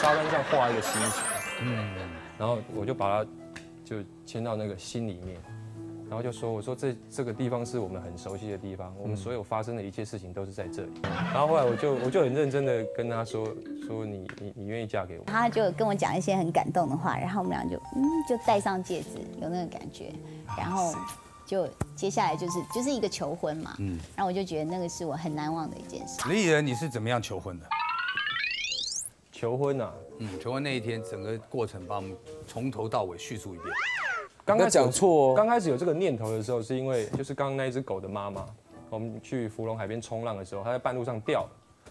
沙滩上画一个心形，嗯，然后我就把它就牵到那个心里面，然后就说我说这这个地方是我们很熟悉的地方，我们所有发生的一切事情都是在这里。然后后来我就我就很认真的跟他说说你你你愿意嫁给我？他就跟我讲一些很感动的话，然后我们俩就嗯就戴上戒指，有那个感觉，然后就接下来就是就是一个求婚嘛，嗯，然后我就觉得那个是我很难忘的一件事。李艺人，你是怎么样求婚的？求婚啊，嗯，求婚那一天整个过程，把我们从头到尾叙述一遍。刚开始讲错哦刚开始有这个念头的时候，是因为就是刚刚那一只狗的妈妈，我们去芙蓉海边冲浪的时候，它在半路上掉了。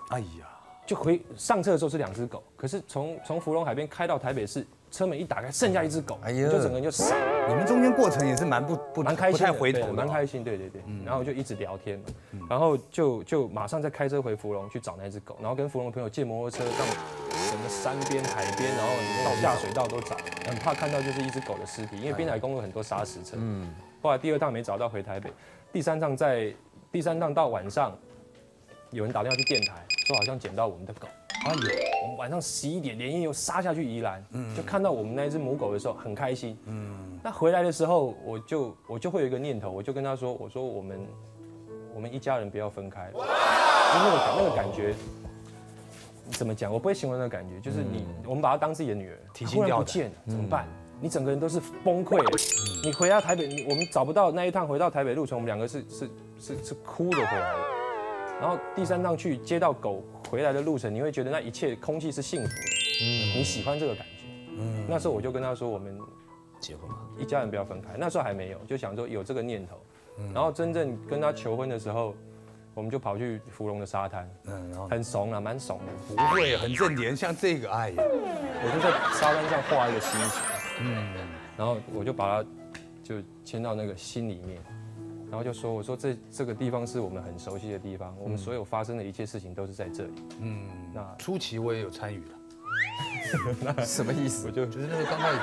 哎呀，就回上车的时候是两只狗，可是从从芙蓉海边开到台北市，车门一打开，剩下一只狗，哎呀就整个人就傻了，你们中间过程也是蛮不不蛮开心的，不太回头对，蛮开心，对对对。然后就一直聊天嘛，然后就就马上再开车回芙蓉去找那只狗，然后跟芙蓉的朋友借摩托车到整个山边、海边，然后到下水道都找，很怕看到就是一只狗的尸体，因为滨海公路很多砂石车。嗯。后来第二趟没找到回台北，第三趟在第三趟到晚上，有人打电话去电台，说好像捡到我们的狗。哎呦，我们晚上十一点连夜又杀下去宜兰，就看到我们那只母狗的时候很开心。嗯，那回来的时候，我就我就会有一个念头，我就跟他说，我说我们我们一家人不要分开，因为那个感那个感觉。怎么讲？我不会形容那个感觉，就是你，我们把她当自己的女儿，提心突然吊胆不见了，怎么办？你整个人都是崩溃了。你回到台北，你我们找不到那一趟回到台北路程，我们两个是是是是哭着回来的。然后第三趟去接到狗回来的路程，你会觉得那一切空气是幸福的，嗯你喜欢这个感觉。那时候我就跟他说，我们结婚吧？一家人不要分开。那时候还没有，就想说有这个念头。然后真正跟他求婚的时候，我们就跑去芙蓉的沙滩，嗯，然后很怂啊，蛮怂的。不会很正点，像这个，哎呀，我就在沙滩上画一个心形，嗯，然后我就把它就牵到那个心里面，然后就说我说这这个地方是我们很熟悉的地方，我们所有发生的一切事情都是在这里。嗯，那初期我也有参与了，什么意思我？就就是那个刚开始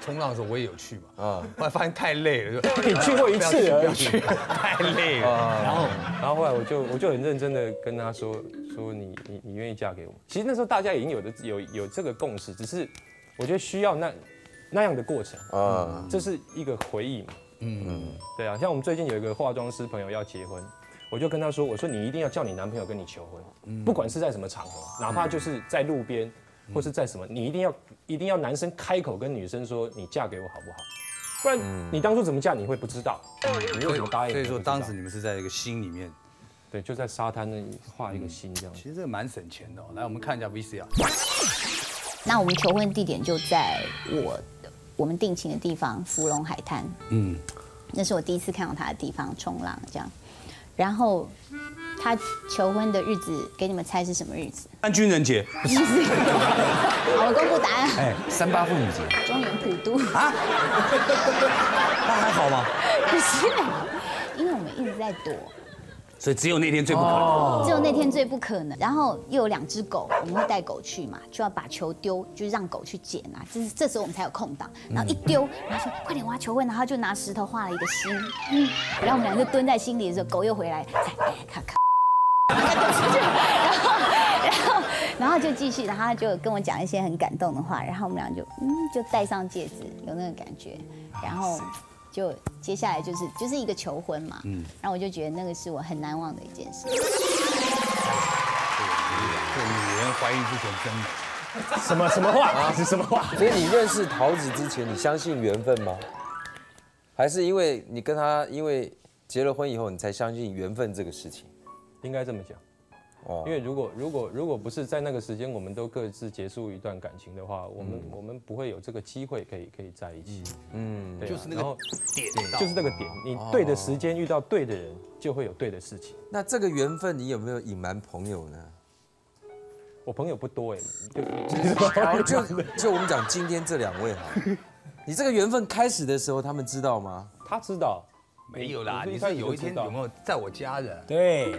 冲浪的时候我也有去嘛，啊后来发现太累了，就 你去过一次不。要去，太累了。啊，然后，然后后来我就我就很认真的跟他说说你你你愿意嫁给我？其实那时候大家已经有的有有这个共识，只是我觉得需要那那样的过程，啊，这是一个回忆嘛。嗯，对啊，像我们最近有一个化妆师朋友要结婚，我就跟他说，我说你一定要叫你男朋友跟你求婚，不管是在什么场合，哪怕就是在路边，或是在什么，你一定要一定要男生开口跟女生说你嫁给我好不好？不然你当初怎么嫁你会不知道，你又怎么答应？所以说当时你们是在一个心里面，对，就在沙滩那里画一个心这样。其实这个蛮省钱的哦。来，我们看一下 VCR。那我们求婚地点就在我我们定情的地方芙蓉海滩，嗯，那是我第一次看到他的地方冲浪这样。然后他求婚的日子，给你们猜是什么日子？安军人节 好，我公布答案，哎，三八妇女节，中原普渡。啊，那还好吗？不是，因为我们一直在躲，所以只有那天最不可能。只有那天最不可能。然后又有两只狗，我们会带狗去嘛，就要把球丢，就是让狗去捡啊。这是这时候我们才有空档。然后一丢，然后说快点挖求婚，然后就拿石头画了一个心。嗯，然后我们俩就蹲在心里的时候，狗又回来，再哎看看。再丢出去，然后，然后，然后就继续，然后他就跟我讲一些很感动的话，然后我们俩就嗯，就戴上戒指，有那个感觉，然后就接下来就是就是一个求婚嘛，嗯，然后我就觉得那个是我很难忘的一件事。对女人怀孕之前真的。什么什么话啊？是什么话？所以你认识桃子之前，你相信缘分吗？还是因为你跟他因为结了婚以后，你才相信缘分这个事情？应该这么讲。哦因为如果如果如果不是在那个时间，我们都各自结束一段感情的话，我们、我们不会有这个机会可以可以在一起。嗯，对啊就是那个然后点就是那个点，你对的时间遇到对的人，就会有对的事情。那这个缘分你有没有隐瞒朋友呢？我朋友不多哎，就，就就我们讲今天这两位哈，你这个缘分开始的时候，他们知道吗？他知道。没有啦，你是有一天有没有？在我家人？对，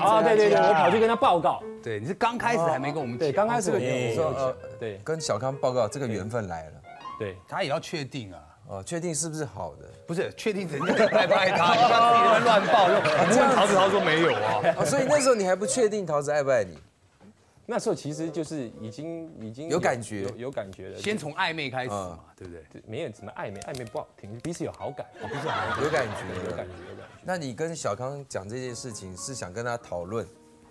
啊，对对对，我跑去跟他报告。对，你是刚开始还没跟我们对，刚开始我你说呃，对跟小康报告这个缘分来了，对，他也要确定啊，哦，确定是不是好的？不是确定人家爱不爱他，你不要自己在乱报。就我们问陶子，他说没有啊。哦，所以那时候你还不确定桃子爱不爱你？那时候其实就是已经已经有感觉有有感觉了。先从暧昧开始嘛，对不对？就没有什么暧昧，暧昧不好听，彼此有好感，有感有觉感觉，有感觉。那你跟小康讲这件事情，是想跟他讨论，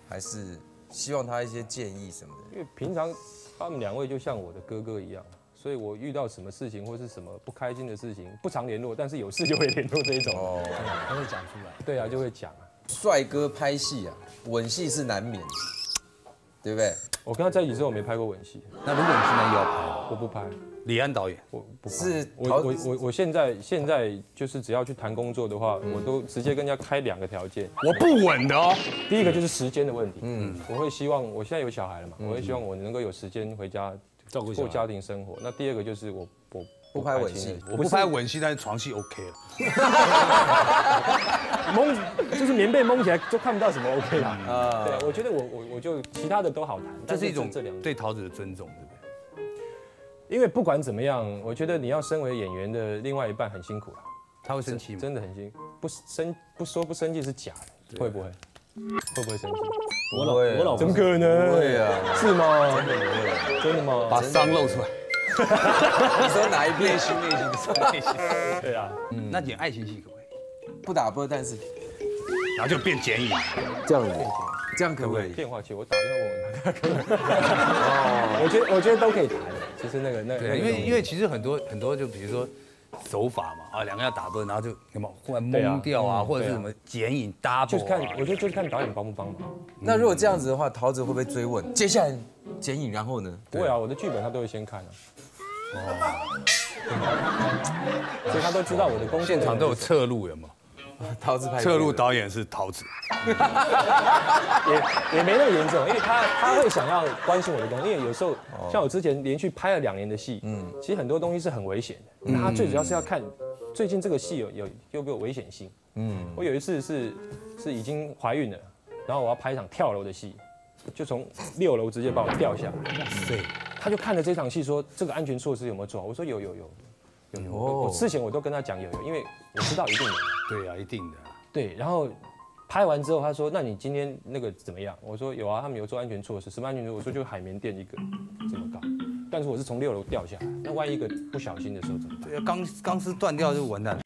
还是希望他一些建议什么的？因为平常他们两位就像我的哥哥一样，所以我遇到什么事情或是什么不开心的事情，不常联络，但是有事就会联络这一种。哦，他会讲出来。对啊，就会讲啊。帅哥拍戏啊，吻戏是难免的，对不对？我跟他在一起之后，我没拍过吻戏，那如果你现在又要拍，我不拍，李安导演，我不拍是我我我我现在现在就是只要去谈工作的话，我都直接跟人家开两个条件。我不稳的哦。第一个就是时间的问题，嗯，我会希望我现在有小孩了嘛，我会希望我能够有时间回家照顾家庭生活。那第二个就是我我不拍吻戏我不拍吻戏，但是床戏 OK 了。蒙，就是棉被蒙起来就看不到什么 OK 啦。啊对，我觉得我我我就其他的都好谈，这是一种这两个，对桃子的尊重，对不对？因为不管怎么样，我觉得你要身为演员的另外一半很辛苦了，他会生气吗？真的很辛苦，不生不说不生气是假的，会不会？会不会生气？我老不会啊我老婆怎么可能？不会啊，是吗？真的不会。真的吗？把伤露出来。你说哪一边？内心内心的内心。对啊，那演爱情戏可不可以？不打啵，但是然后就变剪影，这样这样可不可以？电话去我打电话问问他，可以吗？我觉得我觉得都可以谈的，其实那个那对，个因为因为其实很多很多就比如说手法嘛，啊，两个要打啵，然后就有没有忽然懵掉啊，或者是什么剪影 double，就是看啊，我觉得就是看导演帮不帮忙。那如果这样子的话，桃子会不会追问？接下来剪影，然后呢？不会啊，我的剧本他都会先看啊。哦，所以他都知道我的工作现场都有侧录，有没有？桃子拍侧录导演是桃子，也也没那么严重，因为他他会想要关心我的东西，因为有时候像我之前连续拍了两年的戏，嗯，其实很多东西是很危险的，那他最主要是要看最近这个戏有有有没有危险性，嗯，我有一次是是已经怀孕了，然后我要拍一场跳楼的戏，就从六楼直接把我掉下来，对，他就看了这场戏说这个安全措施有没有做好，我说有有有有有，我我之前我都跟他讲有有，因为我知道一定有。对啊，一定的。对，然后拍完之后，他说：“那你今天那个怎么样？”我说：“有啊，他们有做安全措施，什么安全措施？”我说：“就海绵垫一个，这么高。但是我是从六楼掉下来，那万一一个不小心的时候怎么办？对啊，钢钢丝断掉就完蛋了。